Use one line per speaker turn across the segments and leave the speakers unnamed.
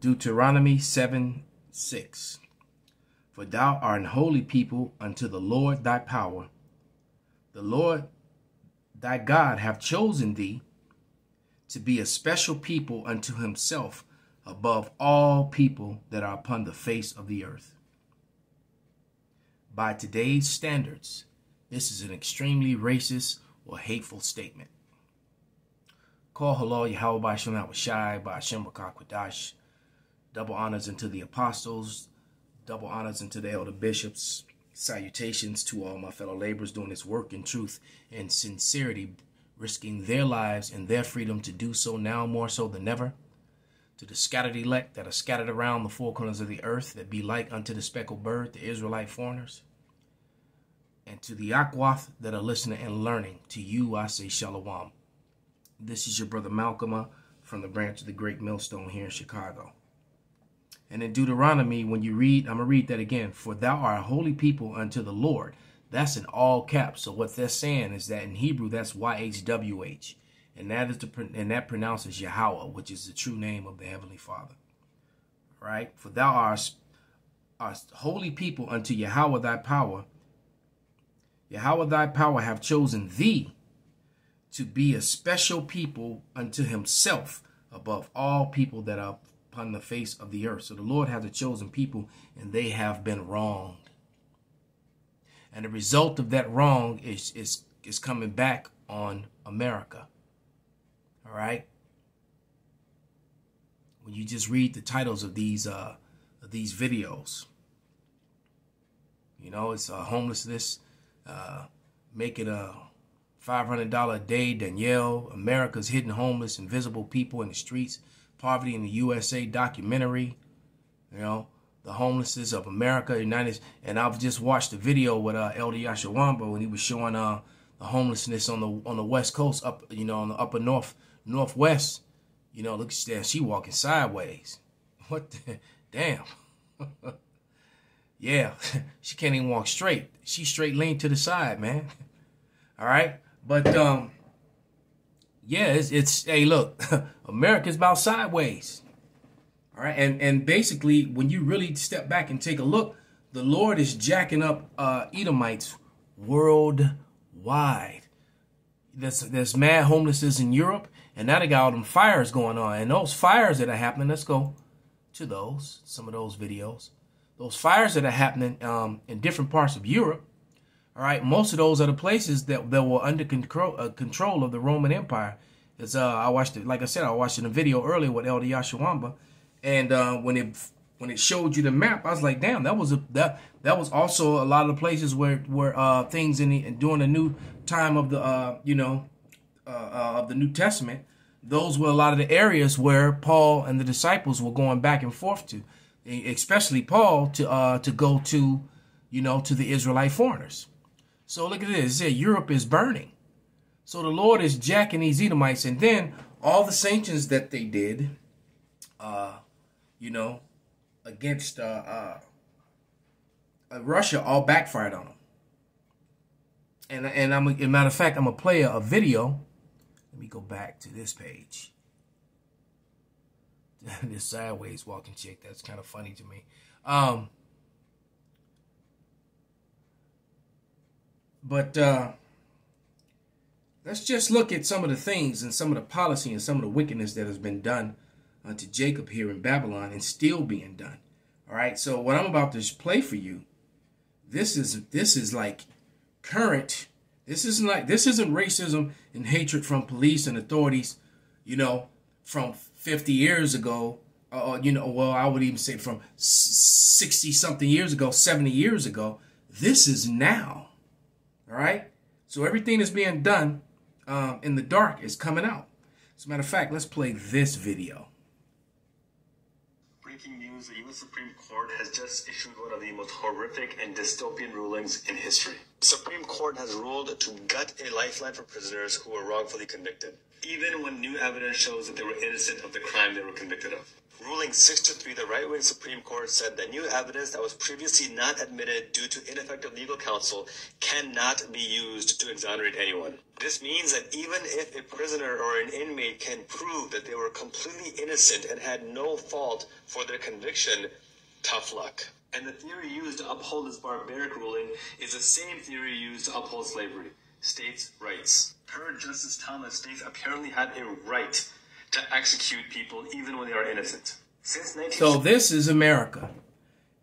Deuteronomy 7 6. For thou art an holy people unto the Lord thy power. The Lord thy God hath chosen thee to be a special people unto himself above all people that are upon the face of the earth. By today's standards, this is an extremely racist or hateful statement. Call halal Yahweh by Shem Shai by Hashem Quadash. Double honors unto the apostles, double honors unto the elder bishops. Salutations to all my fellow laborers doing this work in truth and sincerity, risking their lives and their freedom to do so now more so than ever. To the scattered elect that are scattered around the four corners of the earth, that be like unto the speckled bird, the Israelite foreigners. And to the Akwath that are listening and learning, to you I say Shalom. This is your brother Malcolm from the branch of the Great Millstone here in Chicago. And in Deuteronomy, when you read, I'm going to read that again. For thou art a holy people unto the Lord. That's in all caps. So what they're saying is that in Hebrew, that's Y-H-W-H. And that is the and that pronounces Yahweh, which is the true name of the Heavenly Father. Right? For thou art a holy people unto Yahweh thy power. Yahweh thy power have chosen thee to be a special people unto himself above all people that are upon the face of the earth. So the Lord has a chosen people and they have been wronged. And the result of that wrong is, is, is coming back on America. All right. When you just read the titles of these uh, of these videos, you know, it's uh, homelessness, uh, make it a $500 a day, Danielle, America's hidden homeless, invisible people in the streets, poverty in the USA documentary, you know, the homelessness of America, United. And I've just watched a video with uh, Elder Yashawamba when he was showing uh, the homelessness on the on the West Coast, up you know, on the upper north northwest. You know, look at that, she walking sideways. What the damn? yeah, she can't even walk straight. She straight lean to the side, man. All right. But um, yeah, it's, it's hey, look, America's about sideways. All right, and and basically, when you really step back and take a look, the Lord is jacking up uh, Edomites worldwide. There's there's mad homelessness in Europe, and now they got all them fires going on, and those fires that are happening. Let's go to those some of those videos. Those fires that are happening um, in different parts of Europe all right, most of those are the places that, that were under control uh, control of the Roman Empire. It's uh, I watched it, like I said, I watched a video earlier with Elder Yashawamba, and uh, when it when it showed you the map, I was like, damn, that was a that that was also a lot of the places where where uh, things in the during the new time of the uh, you know uh, uh, of the New Testament. Those were a lot of the areas where Paul and the disciples were going back and forth to, especially Paul to uh, to go to, you know, to the Israelite foreigners. So look at this. Europe is burning. So the Lord is jacking these Edomites. And then all the sanctions that they did, uh, you know, against uh, uh, uh Russia all backfired on them. And, and I'm, a, a matter of fact, I'm going to play a video. Let me go back to this page. this sideways walking chick. That's kind of funny to me. Um, But uh, let's just look at some of the things and some of the policy and some of the wickedness that has been done unto Jacob here in Babylon and still being done. All right. So what I'm about to play for you, this is this is like current. This isn't like this isn't racism and hatred from police and authorities, you know, from 50 years ago. Uh, you know, well, I would even say from 60 something years ago, 70 years ago. This is now. All right. So everything that's being done um, in the dark is coming out. As a matter of fact, let's play this video.
Breaking news, the U.S. Supreme Court has just issued one of the most horrific and dystopian rulings in history. The Supreme Court has ruled to gut a lifeline for prisoners who were wrongfully convicted. Even when new evidence shows that they were innocent of the crime they were convicted of. Ruling 6 to 3, the right wing Supreme Court said that new evidence that was previously not admitted due to ineffective legal counsel cannot be used to exonerate anyone. This means that even if a prisoner or an inmate can prove that they were completely innocent and had no fault for their conviction, tough luck. And the theory used to uphold this barbaric ruling is the same theory used to uphold slavery states' rights. Per Justice Thomas, states apparently had a right to execute people even when they are innocent. Since 19-
So this is America.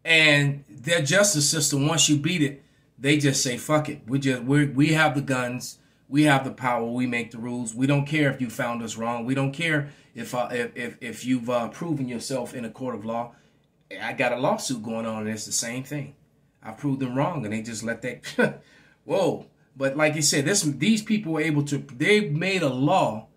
And their justice system, once you beat it, they just say, fuck it. We just we we have the guns, we have the power, we make the rules. We don't care if you found us wrong. We don't care if uh, if, if if you've uh, proven yourself in a court of law. I got a lawsuit going on and it's the same thing. I proved them wrong and they just let that whoa. But like you said, this these people were able to they made a law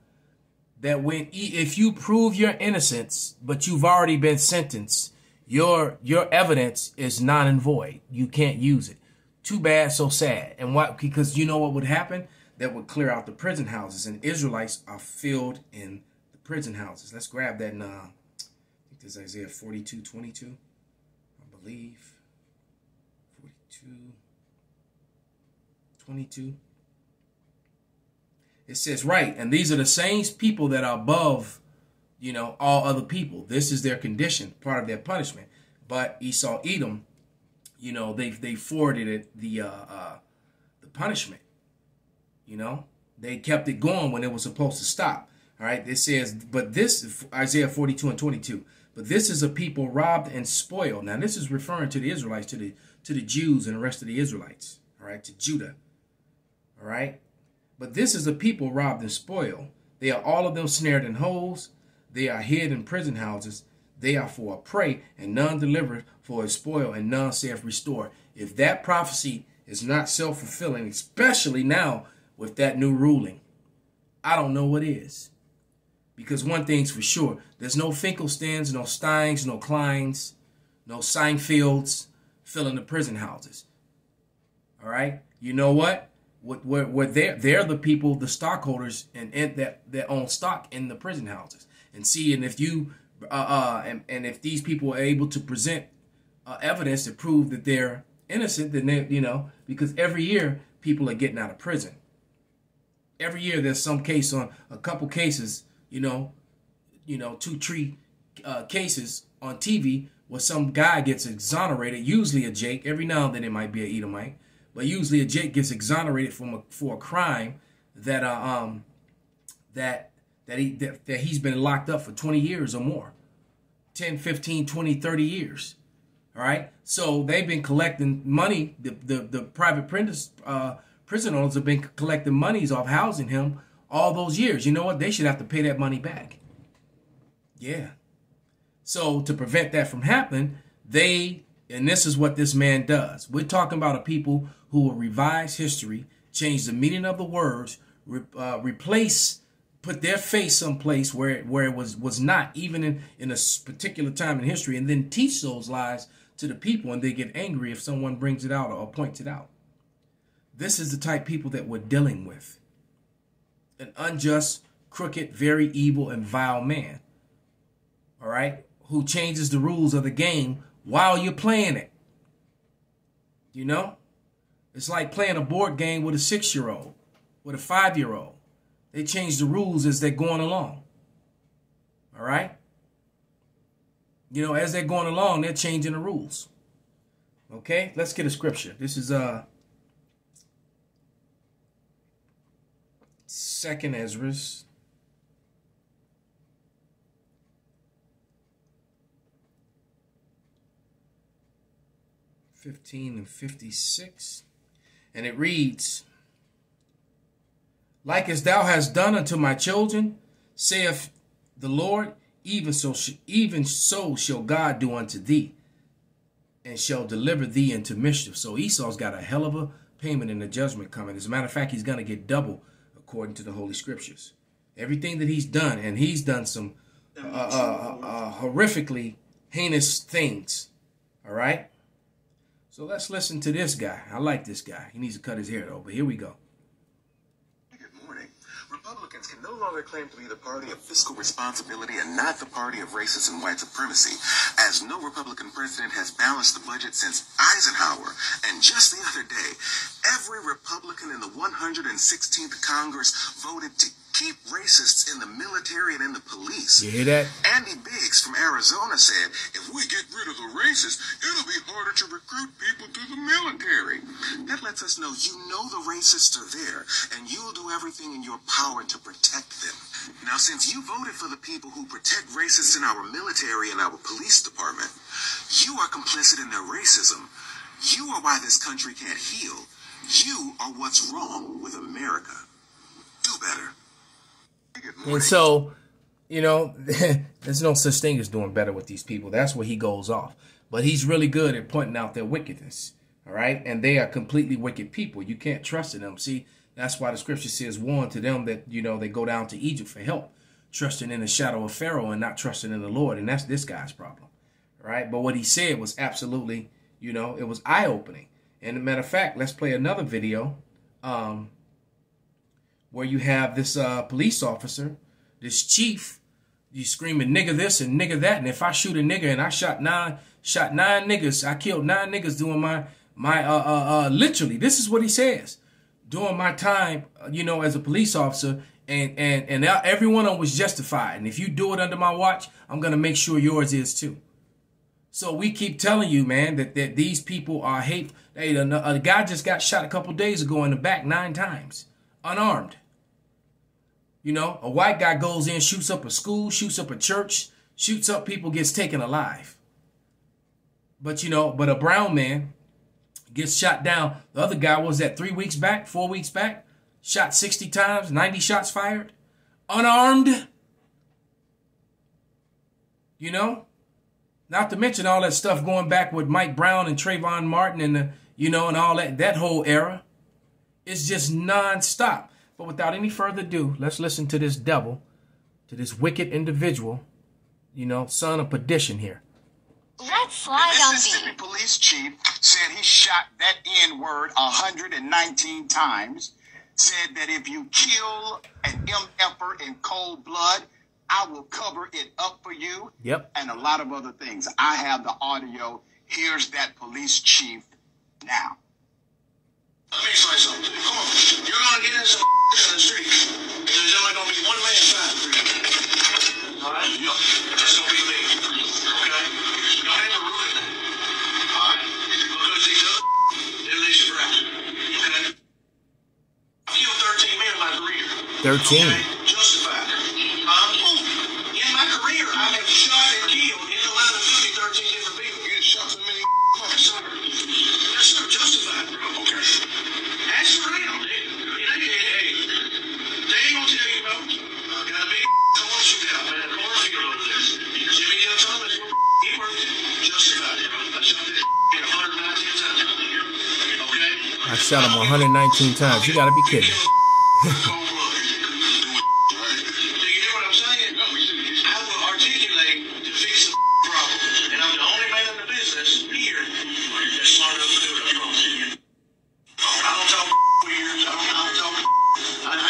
that when if you prove your innocence, but you've already been sentenced, your your evidence is non and void. You can't use it. Too bad, so sad. And what because you know what would happen? That would clear out the prison houses, and Israelites are filled in the prison houses. Let's grab that now. I think this is Isaiah 42, 22. I believe. 42, 22. It says, right, and these are the same people that are above, you know, all other people. This is their condition, part of their punishment. But Esau, Edom, you know, they they forwarded it the uh, uh, the punishment. You know, they kept it going when it was supposed to stop. All right, it says, but this Isaiah 42 and 22. But this is a people robbed and spoiled. Now, this is referring to the Israelites, to the to the Jews and the rest of the Israelites. All right, to Judah. All right, but this is a people robbed and spoiled. They are all of them snared in holes. They are hid in prison houses. They are for a prey, and none delivered for a spoil, and none saith restore. If that prophecy is not self fulfilling, especially now with that new ruling, I don't know what is. Because one thing's for sure there's no Finkelsteins, no Steins, no Kleins, no Seinfelds filling the prison houses. All right? You know what? What what, what they're they're the people, the stockholders, and, and that that own stock in the prison houses, and see, and if you uh, uh and, and if these people are able to present uh, evidence to prove that they're innocent, then they you know because every year people are getting out of prison. Every year there's some case on a couple cases, you know, you know, two three uh, cases on TV where some guy gets exonerated, usually a Jake. Every now and then it might be a Edomite but usually a Jake gets exonerated from a, for a crime that uh, um that that he that, that he's been locked up for 20 years or more. 10 15 20 30 years. All right? So they've been collecting money. The the, the private printers, uh, prison owners have been collecting monies off housing him all those years. You know what? They should have to pay that money back. Yeah. So to prevent that from happening they and this is what this man does. We're talking about a people who will revise history, change the meaning of the words, re, uh, replace, put their face someplace where it, where it was was not, even in in a particular time in history, and then teach those lies to the people, and they get angry if someone brings it out or points it out. This is the type people that we're dealing with. An unjust, crooked, very evil, and vile man. All right, who changes the rules of the game while you're playing it. You know? It's like playing a board game with a six year old, with a five year old. They change the rules as they're going along. All right? You know, as they're going along, they're changing the rules. Okay? Let's get a scripture. This is uh Second Esdras 15 and 56. And it reads, Like as thou hast done unto my children, saith the Lord, even so, even so shall God do unto thee, and shall deliver thee into mischief. So Esau's got a hell of a payment in the judgment coming. As a matter of fact, he's going to get double according to the Holy Scriptures. Everything that he's done, and he's done some uh, uh, uh, horrifically heinous things. All right? So let's listen to this guy. I like this guy. He needs to cut his hair though, but here we go.
Good morning. Republicans can no longer claim to be the party of fiscal responsibility and not the party of racist and white supremacy, as no Republican president has balanced the budget since Eisenhower. And just the other day, every Republican in the 116th Congress voted to keep racists in the military and in the police.
You hear that?
Andy Biggs from Arizona said, if we get rid of the racists, it'll be harder to recruit people to the military. That lets us know you know the racists are there, and you'll do everything in your power to protect them. Now, since you voted for the people who protect racists in our military and our police department, you are complicit in their racism. You are why this country can't heal. You are what's wrong with America. Do better.
And so, you know, there's no such thing as doing better with these people. That's where he goes off. But he's really good at pointing out their wickedness. All right. And they are completely wicked people. You can't trust in them. See, that's why the scripture says, warn to them that, you know, they go down to Egypt for help, trusting in the shadow of Pharaoh and not trusting in the Lord. And that's this guy's problem. Right. But what he said was absolutely, you know, it was eye opening. And a matter of fact, let's play another video. Um, where you have this uh, police officer, this chief, you screaming nigger this and nigger that, and if I shoot a nigger and I shot nine, shot nine niggas, I killed nine niggas doing my my uh, uh, uh literally. This is what he says during my time, you know, as a police officer, and and and every one of them was justified. And if you do it under my watch, I'm gonna make sure yours is too. So we keep telling you, man, that, that these people are hate. Hey, a, a guy just got shot a couple days ago in the back nine times unarmed. You know, a white guy goes in, shoots up a school, shoots up a church, shoots up people, gets taken alive. But you know, but a brown man gets shot down. The other guy was that three weeks back, four weeks back, shot 60 times, 90 shots fired, unarmed. You know? Not to mention all that stuff going back with Mike Brown and Trayvon Martin and the, you know, and all that, that whole era. It's just nonstop. But without any further ado, let's listen to this devil, to this wicked individual, you know, son of perdition here.
Let's slide on
Mississippi police chief said he shot that N word 119 times. Said that if you kill an MFer in cold blood, I will cover it up for you.
Yep.
And a lot of other things. I have the audio. Here's that police chief now.
Let me say something. Come on. You're going to get in some in the street. There's only going to be one man fighting for you. All right? Yeah. That's going to be me. Okay? Don't ever ruin that. All right? Because these other they're least right. Okay? I killed 13 men in my career.
13.
Okay? Justified.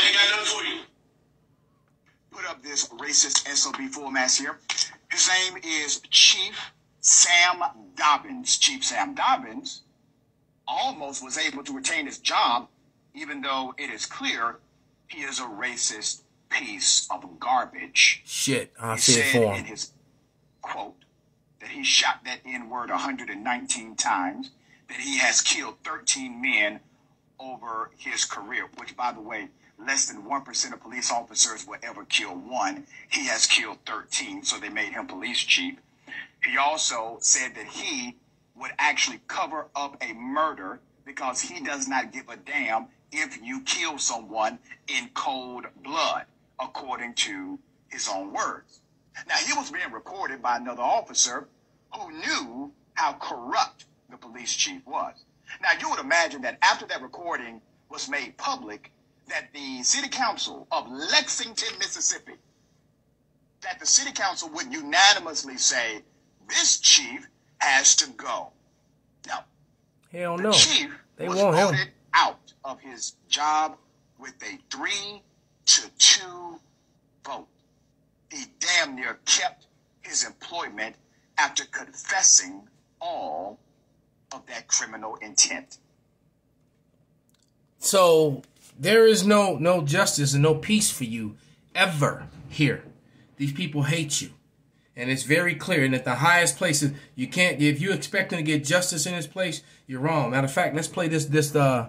Ain't got nothing for you.
Put up this racist SOB mass here. His name is Chief Sam Dobbins. Chief Sam Dobbins almost was able to retain his job, even though it is clear he is a racist piece of garbage.
Shit, I
He
see it
said
for
in his quote that he shot that N word 119 times, that he has killed 13 men over his career, which, by the way, less than 1% of police officers will ever kill one. He has killed 13, so they made him police chief. He also said that he would actually cover up a murder because he does not give a damn if you kill someone in cold blood, according to his own words. Now, he was being recorded by another officer who knew how corrupt the police chief was. Now, you would imagine that after that recording was made public, that the city council of Lexington, Mississippi, that the city council would unanimously say, this chief has to go. No.
Hell
the
no.
chief
They
was
want him.
voted out of his job with a three to two vote. He damn near kept his employment after confessing all of that criminal intent.
So there is no no justice and no peace for you ever here. These people hate you. And it's very clear. And at the highest places, you can't if you expecting to get justice in this place, you're wrong. Matter of fact, let's play this this uh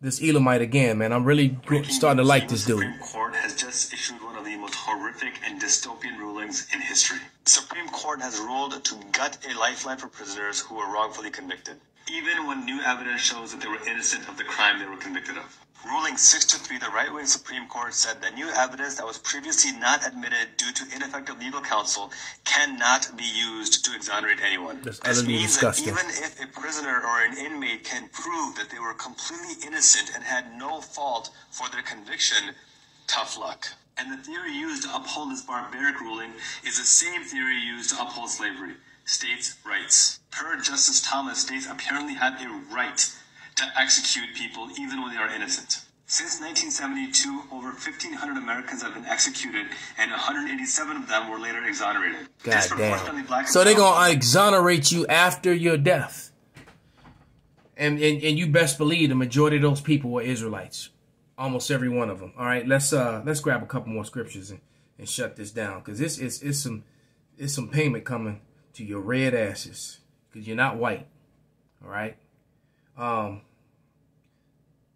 this Elamite again, man. I'm really starting to like this dude.
Supreme Court has just issued one of the most horrific and dystopian rulings in history. Supreme Court has ruled to gut a lifeline for prisoners who were wrongfully convicted, even when new evidence shows that they were innocent of the crime they were convicted of. Ruling 6 to 3, the right wing Supreme Court said that new evidence that was previously not admitted due to ineffective legal counsel cannot be used to exonerate anyone.
That's
this means
disgusting.
that even if a prisoner or an inmate can prove that they were completely innocent and had no fault for their conviction, tough luck. And the theory used to uphold this barbaric ruling is the same theory used to uphold slavery states' rights. Per Justice Thomas, states apparently had a right to execute people even when they are innocent. Since 1972, over 1,500 Americans have been executed, and 187 of them were later exonerated.
God damn.
black
So they're gonna exonerate you after your death. And, and and you best believe the majority of those people were Israelites. Almost every one of them. All right, let's uh let's grab a couple more scriptures and, and shut this down. Cause this is it's some it's some payment coming to your red asses. Cause you're not white. All right. Um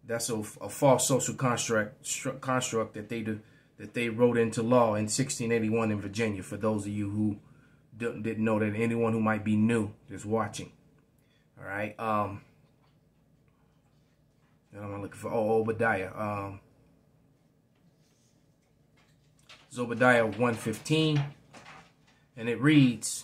that's a, a false social construct stru- construct that they do, that they wrote into law in 1681 in Virginia. For those of you who didn't know that, anyone who might be new is watching. All right. Um. And I'm looking for oh Obadiah. Um. Obadiah 115, and it reads.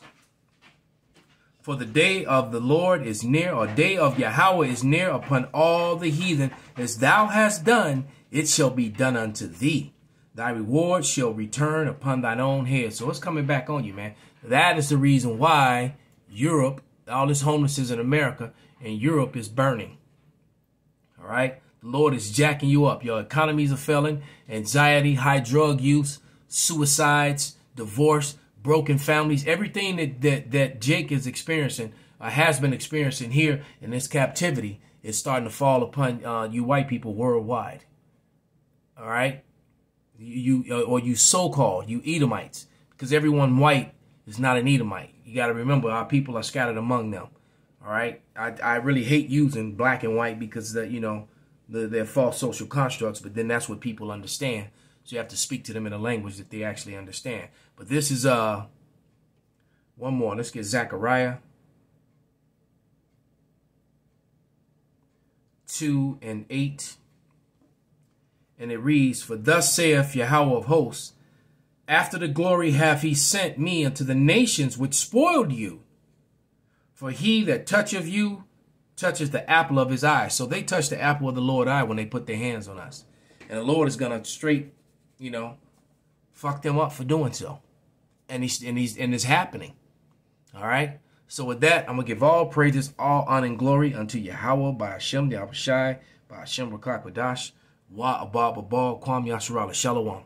For the day of the Lord is near, or day of Yahweh is near upon all the heathen. As thou hast done, it shall be done unto thee. Thy reward shall return upon thine own head. So it's coming back on you, man. That is the reason why Europe, all this homelessness in America, and Europe is burning. All right? The Lord is jacking you up. Your economies are failing. Anxiety, high drug use, suicides, divorce, broken families, everything that, that, that Jake is experiencing, uh, has been experiencing here in this captivity, is starting to fall upon uh, you white people worldwide. All right? You, you Or you so-called, you Edomites. Because everyone white is not an Edomite. You got to remember, our people are scattered among them. All right? I, I really hate using black and white because, the, you know, the, they're false social constructs, but then that's what people understand. So you have to speak to them in a language that they actually understand. But this is uh one more. Let's get Zechariah. Two and eight. And it reads, For thus saith Yahweh of hosts, after the glory hath he sent me unto the nations which spoiled you. For he that toucheth you touches the apple of his eye. So they touch the apple of the Lord eye when they put their hands on us. And the Lord is gonna straight, you know, fuck them up for doing so. And he's and he's and it's happening. All right. So with that, I'm gonna give all praises, all honor and glory unto Yahweh by Hashem, the Abishai, by Hashem Rakakwadash, Wa Abba Babal, Kwam Yasharala, Shalom.